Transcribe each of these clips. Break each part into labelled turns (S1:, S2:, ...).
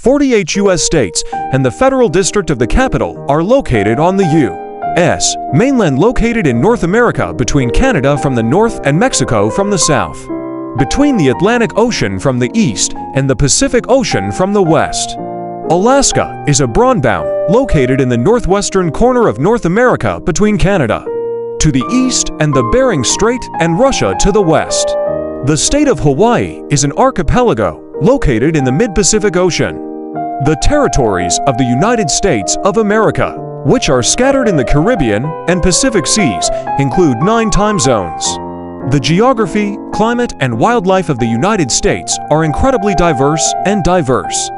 S1: 48 U.S. states and the Federal District of the Capital are located on the U.S. mainland located in North America between Canada from the north and Mexico from the south. Between the Atlantic Ocean from the east and the Pacific Ocean from the west. Alaska is a brownbound located in the northwestern corner of North America between Canada to the east and the Bering Strait and Russia to the west. The state of Hawaii is an archipelago located in the mid-Pacific Ocean. The territories of the United States of America, which are scattered in the Caribbean and Pacific Seas, include nine time zones. The geography, climate, and wildlife of the United States are incredibly diverse and diverse,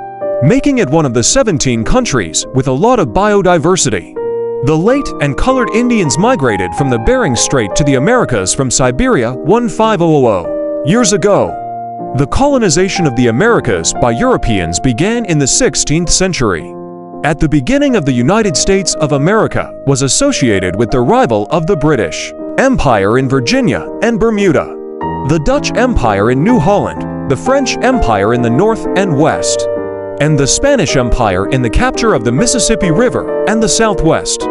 S1: making it one of the 17 countries with a lot of biodiversity. The late and colored Indians migrated from the Bering Strait to the Americas from Siberia 1500 years ago the colonization of the Americas by Europeans began in the 16th century. At the beginning of the United States of America was associated with the rival of the British Empire in Virginia and Bermuda, the Dutch Empire in New Holland, the French Empire in the north and west, and the Spanish Empire in the capture of the Mississippi River and the southwest.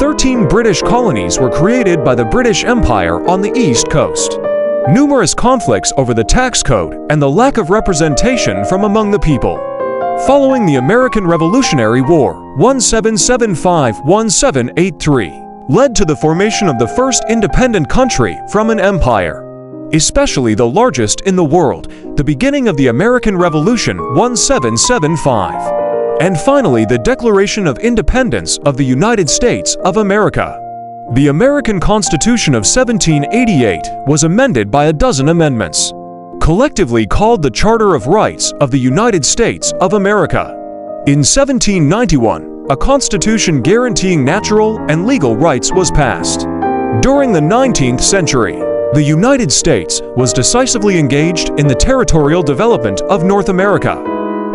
S1: Thirteen British colonies were created by the British Empire on the east coast numerous conflicts over the tax code, and the lack of representation from among the people. Following the American Revolutionary War, 1775-1783, led to the formation of the first independent country from an empire, especially the largest in the world, the beginning of the American Revolution 1775, and finally the Declaration of Independence of the United States of America. The American Constitution of 1788 was amended by a dozen amendments, collectively called the Charter of Rights of the United States of America. In 1791, a constitution guaranteeing natural and legal rights was passed. During the 19th century, the United States was decisively engaged in the territorial development of North America.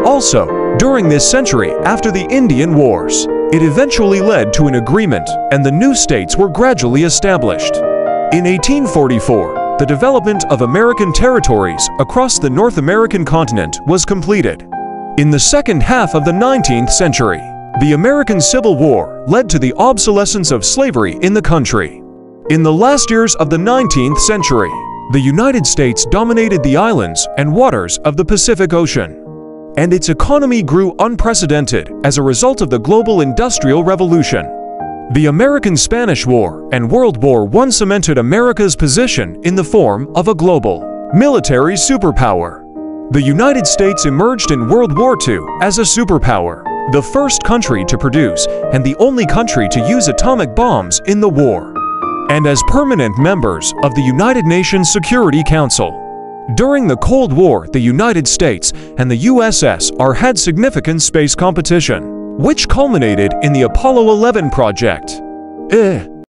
S1: Also, during this century after the Indian Wars, it eventually led to an agreement and the new states were gradually established. In 1844, the development of American territories across the North American continent was completed. In the second half of the 19th century, the American Civil War led to the obsolescence of slavery in the country. In the last years of the 19th century, the United States dominated the islands and waters of the Pacific Ocean and its economy grew unprecedented as a result of the global industrial revolution. The American-Spanish War and World War I cemented America's position in the form of a global military superpower. The United States emerged in World War II as a superpower, the first country to produce and the only country to use atomic bombs in the war, and as permanent members of the United Nations Security Council. During the Cold War, the United States and the USSR had significant space competition, which culminated in the Apollo 11 project. Eh.